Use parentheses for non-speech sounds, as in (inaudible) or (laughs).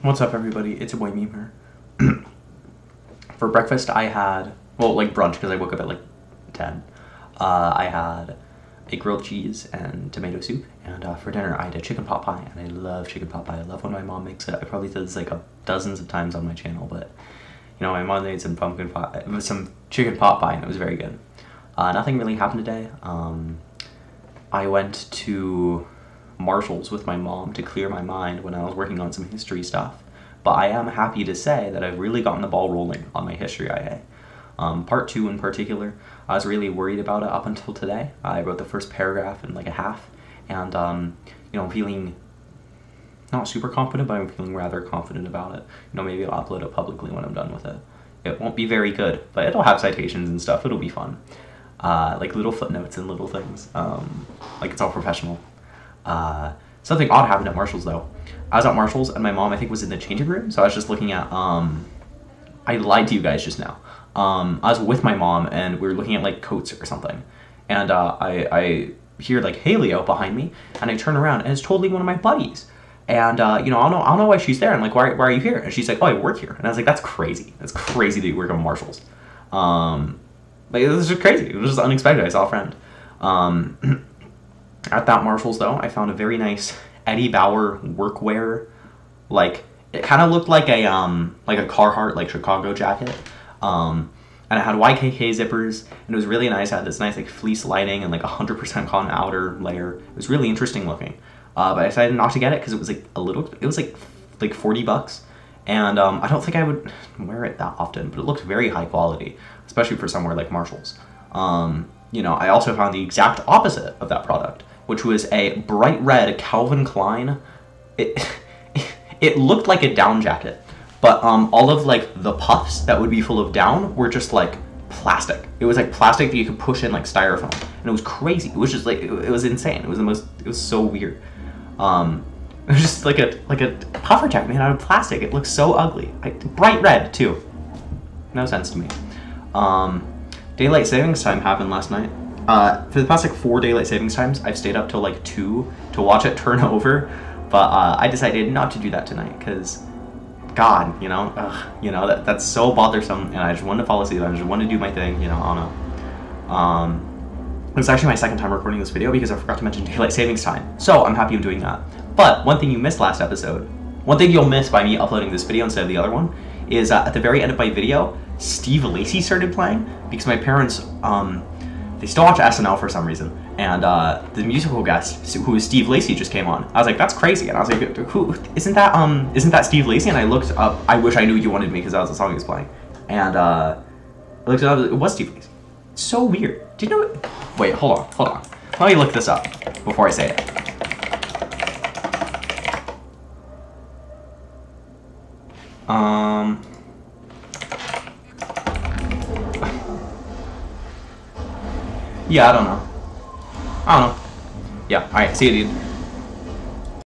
What's up, everybody? It's your boy Meme here. (clears throat) For breakfast, I had well, like brunch because I woke up at like ten. Uh, I had a grilled cheese and tomato soup, and uh, for dinner, I had a chicken pot pie, and I love chicken pot pie. I love when my mom makes it. I probably did this like a dozens of times on my channel, but you know, my mom made some pumpkin pie, with some chicken pot pie, and it was very good. Uh, nothing really happened today. Um, I went to Marshalls with my mom to clear my mind when I was working on some history stuff. But I am happy to say that I've really gotten the ball rolling on my history IA. Um, part two in particular, I was really worried about it up until today. I wrote the first paragraph in like a half, and um, you know, I'm feeling not super confident, but I'm feeling rather confident about it. You know, maybe I'll upload it publicly when I'm done with it. It won't be very good, but it'll have citations and stuff. It'll be fun. Uh, like little footnotes and little things. Um, like it's all professional. Uh, something odd happened at Marshall's though. I was at Marshall's and my mom I think was in the changing room, so I was just looking at. Um, I lied to you guys just now. Um, I was with my mom and we were looking at like coats or something, and uh, I, I hear like Haley out behind me, and I turn around and it's totally one of my buddies. And uh, you know, I don't know, I don't know why she's there. I'm like, why, why are you here? And she's like, oh, I work here. And I was like, that's crazy. That's crazy that you work at Marshalls. Um, like this is just crazy. It was just unexpected. I saw a friend. Um, (clears throat) At that Marshalls though, I found a very nice Eddie Bauer workwear. Like it kind of looked like a um like a Carhartt like Chicago jacket. Um, and it had YKK zippers, and it was really nice. It had this nice like fleece lining and like a hundred percent cotton outer layer. It was really interesting looking. Uh, but I decided not to get it because it was like a little. It was like like forty bucks, and um, I don't think I would wear it that often. But it looked very high quality, especially for somewhere like Marshalls. Um, you know, I also found the exact opposite of that product which was a bright red Calvin Klein. It, (laughs) it looked like a down jacket, but um, all of like the puffs that would be full of down were just like plastic. It was like plastic that you could push in like styrofoam, and it was crazy. It was just like it, was insane. It was the most. It was so weird. Um, (laughs) it was just like a like a puffer jacket made out of plastic. It looked so ugly. Like, bright red too. No sense to me. Um, daylight savings time happened last night. Uh, for the past like four daylight savings times, I've stayed up till like two to watch it (laughs) turn over, but uh, I decided not to do that tonight because, God, you know, ugh, you know that that's so bothersome, and I just wanted to fall asleep. I just wanted to do my thing, you know. I don't know. Um, it was actually my second time recording this video because I forgot to mention (laughs) daylight savings time, so I'm happy I'm doing that. But one thing you missed last episode, one thing you'll miss by me uploading this video instead of the other one, is uh, at the very end of my video, Steve Lacy started playing because my parents um, they still watch SNL for some reason. And uh, the musical guest, who is Steve Lacy, just came on. I was like, "That's crazy!" And I was like, "Who? Isn't that um? Isn't that Steve Lacy?" And I looked up. I wish I knew you wanted me because that was the song he was playing. And uh, I looked it up. It was Steve Lacy. So weird. Do you know? What? Wait, hold on, hold on. Let me look this up before I say it. Um. Yeah, I don't know. I don't know. Yeah, alright, see you dude.